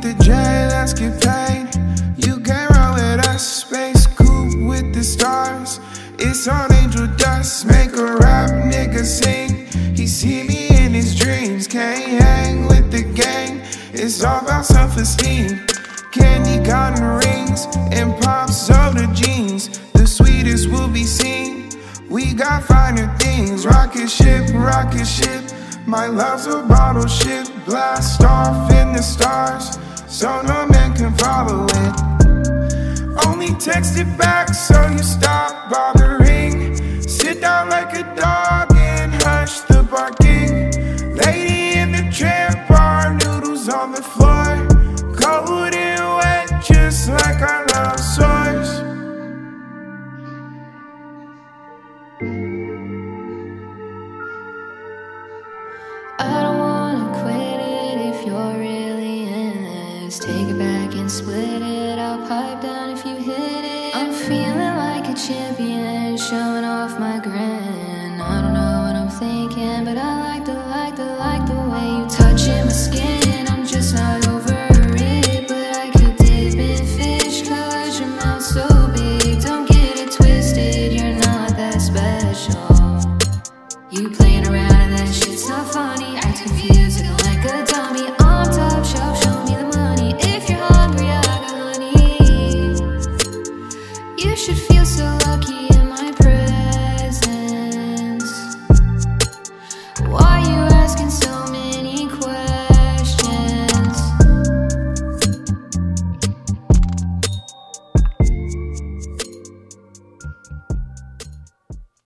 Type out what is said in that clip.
Hit the J, let's get paid. You can't run with us. Space coupe with the stars. It's on angel dust. Make a rap nigga sing. He see me in his dreams. Can't hang with the gang. It's all about self esteem. Candy cotton rings and pop soda jeans. The sweetest will be seen. We got finer things. Rocket ship, rocket ship. My love's a bottle ship. Blast off in the stars. So no man can follow it. Only text it back so you stop bothering. Sit down like a dog and hush the barking. Lady and the Tramp bar, noodles on the floor. Cold and wet, just like our love source. I Take it back and split it. I'll pipe down if you hit it. I'm feeling like a champion, showing off my grin. I don't know what I'm thinking, but I like the, like the, like the way you touching my skin. I'm just not over it, but I keep dipping fish, cause your mouth so big. Don't get it twisted, you're not that special. You playing around and that shit's not funny. I confuse like a dummy. You should feel so lucky.